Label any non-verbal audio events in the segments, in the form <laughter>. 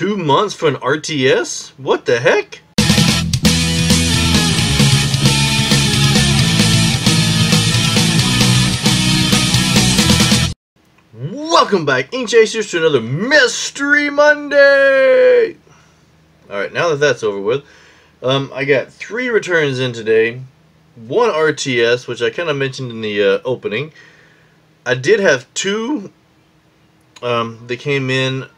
two months for an RTS? What the heck? Welcome back, Ink Chasers, to another Mystery Monday! Alright, now that that's over with, um, I got three returns in today. One RTS, which I kind of mentioned in the uh, opening. I did have two um, that came in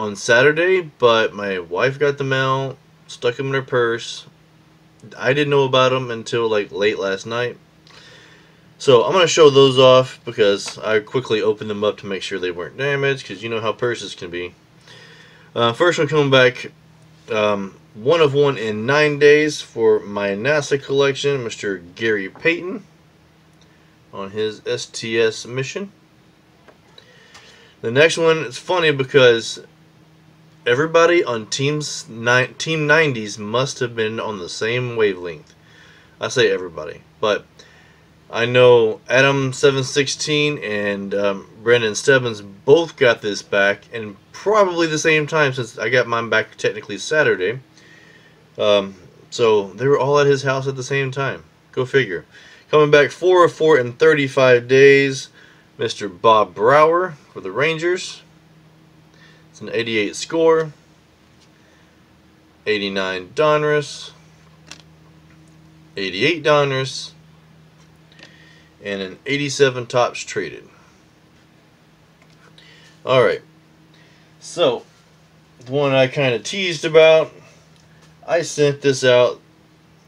on Saturday, but my wife got the mail, stuck them in her purse. I didn't know about them until like late last night. So I'm going to show those off because I quickly opened them up to make sure they weren't damaged because you know how purses can be. Uh, first one coming back, um, one of one in nine days for my NASA collection, Mr. Gary Payton on his STS mission. The next one is funny because everybody on teams ni Team 90s must have been on the same wavelength. I say everybody, but I know Adam716 and um, Brendan Stebbins both got this back, and probably the same time since I got mine back technically Saturday. Um, so they were all at his house at the same time. Go figure. Coming back 4 of 4 in 35 days, Mr. Bob Brower for the Rangers. It's an 88 score. 89 Donruss. 88 Donruss and an 87 Topps traded. Alright, so the one I kind of teased about, I sent this out.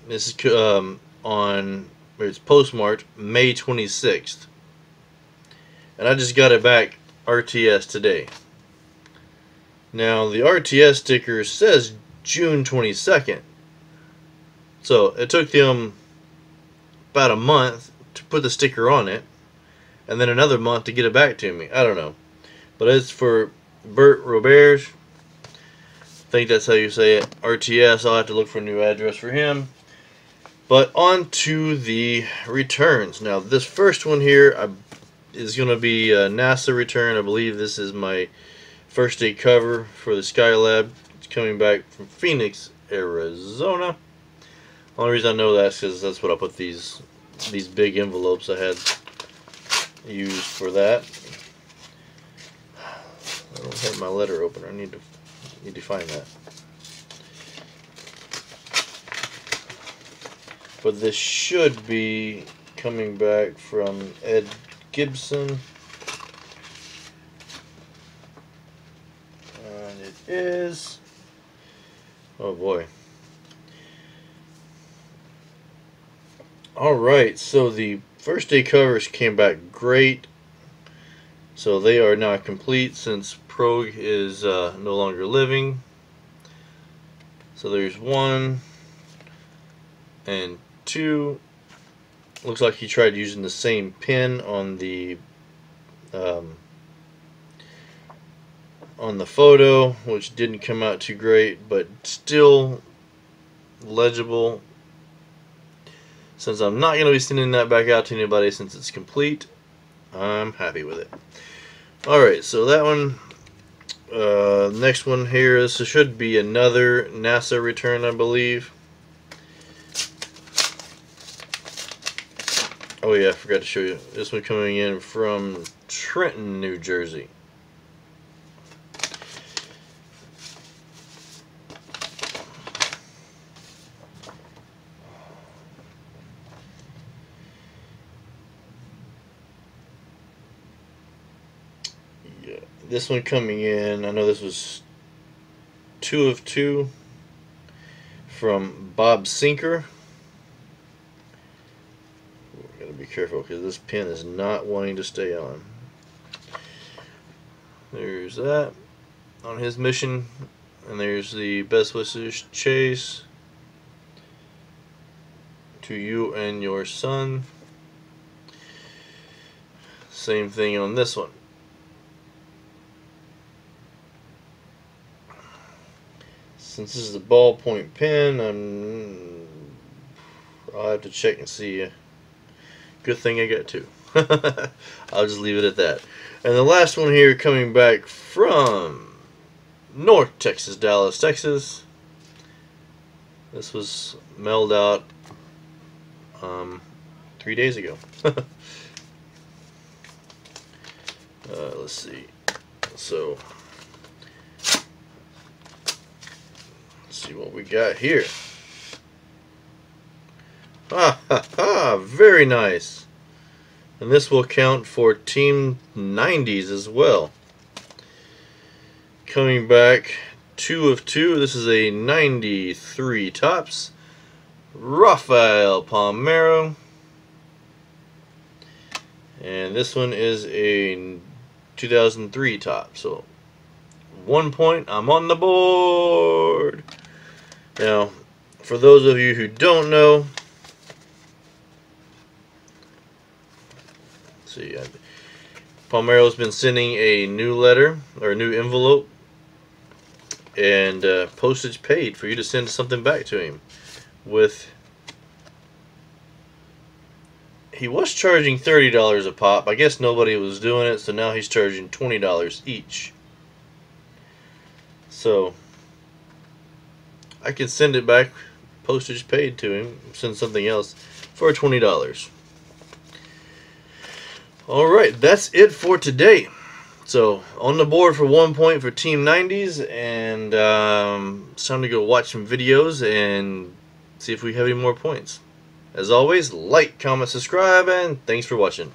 This is um, on, it's postmarked May 26th. And I just got it back RTS today. Now, the RTS sticker says June 22nd. So, it took them about a month to put the sticker on it, and then another month to get it back to me. I don't know. But it's for Bert Roberge. I think that's how you say it. RTS. I'll have to look for a new address for him. But on to the returns. Now, this first one here I, is going to be a NASA return. I believe this is my first day cover for the Skylab. It's coming back from Phoenix, Arizona. Only reason I know that is because that's what I put these these big envelopes I had used for that. I don't have my letter opener. I need to need to find that. But this should be coming back from Ed Gibson. And it is. Oh boy. Alright, so the first day covers came back great. So they are now complete since Pogue is uh, no longer living. So there's one and two. Looks like he tried using the same pin on the um, on the photo, which didn't come out too great, but still legible since I'm not going to be sending that back out to anybody since it's complete, I'm happy with it. Alright, so that one, uh, next one here, this should be another NASA return, I believe. Oh yeah, I forgot to show you. This one coming in from Trenton, New Jersey. This one coming in, I know this was two of two from Bob Cenker. Gotta be careful because this pin is not wanting to stay on. There's that on his mission, and there's the best wishes chase to you and your son. Same thing on this one. Since this is a ballpoint pen, I'm I'll have to check and see. Good thing I got two. <laughs> I'll just leave it at that. And the last one here coming back from North Texas, Dallas, Texas. This was mailed out um, three days ago. <laughs> uh, let's see. So, see what we got here. Ha ha ha! Very nice. And this will count for Team 90s as well. Coming back, two of two. This is a 93 Topps. Rafael Palmeiro. And this one is a 2003 top. So, one point. I'm on the board. Now, for those of you who don't know, see, Palmeiro's been sending a new letter or a new envelope and uh, postage paid for you to send something back to him with he was charging $30 a pop. I guess nobody was doing it, so now he's charging $20 each. So, I can send it back, postage paid to him, send something else for $20. Alright, that's it for today. So, on the board for one point for Team 90s, and um, it's time to go watch some videos and see if we have any more points. As always, like, comment, subscribe, and thanks for watching.